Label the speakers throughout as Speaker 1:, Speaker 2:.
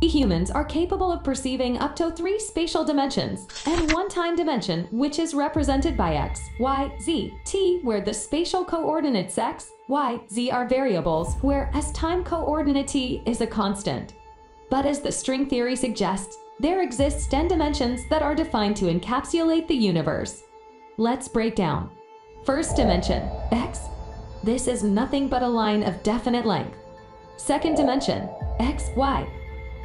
Speaker 1: We humans are capable of perceiving up to three spatial dimensions and one time dimension, which is represented by x, y, z, t, where the spatial coordinates x, y, z are variables, where whereas time coordinate t is a constant. But as the string theory suggests, there exists 10 dimensions that are defined to encapsulate the universe. Let's break down. First dimension, x. This is nothing but a line of definite length. Second dimension, x, y.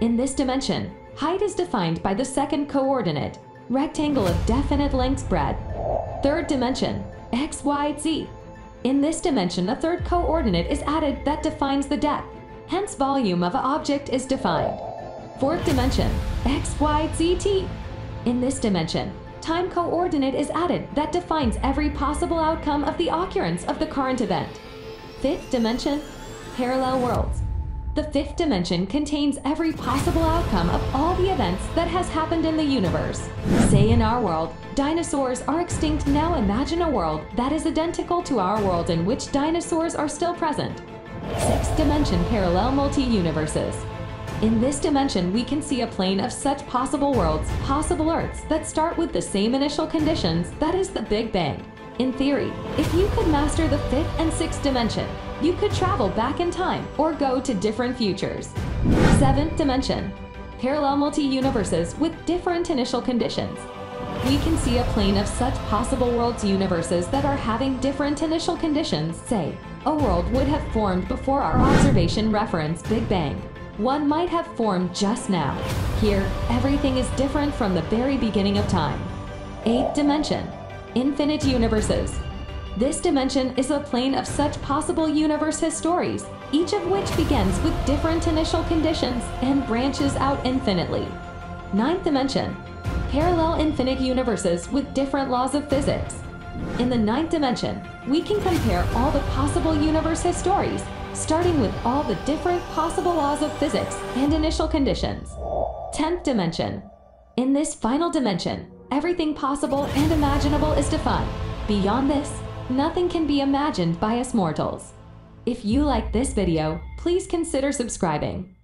Speaker 1: In this dimension, height is defined by the second coordinate, rectangle of definite length breadth. Third dimension, x, y, z. In this dimension, a third coordinate is added that defines the depth, hence volume of an object is defined. Fourth dimension, x, y, z, t. In this dimension, time coordinate is added that defines every possible outcome of the occurrence of the current event. Fifth dimension, parallel worlds. The fifth dimension contains every possible outcome of all the events that has happened in the universe. Say in our world, dinosaurs are extinct now imagine a world that is identical to our world in which dinosaurs are still present. Sixth dimension parallel multi-universes. In this dimension, we can see a plane of such possible worlds, possible Earths, that start with the same initial conditions, that is the Big Bang. In theory, if you could master the fifth and sixth dimension, you could travel back in time or go to different futures. Seventh dimension, parallel multi-universes with different initial conditions. We can see a plane of such possible worlds universes that are having different initial conditions, say, a world would have formed before our observation reference Big Bang. One might have formed just now. Here, everything is different from the very beginning of time. Eighth dimension, infinite universes. This dimension is a plane of such possible universe histories, each of which begins with different initial conditions and branches out infinitely. Ninth dimension, parallel infinite universes with different laws of physics. In the ninth dimension, we can compare all the possible universe histories, starting with all the different possible laws of physics and initial conditions. Tenth dimension. In this final dimension, everything possible and imaginable is defined. Beyond this, nothing can be imagined by us mortals. If you like this video, please consider subscribing.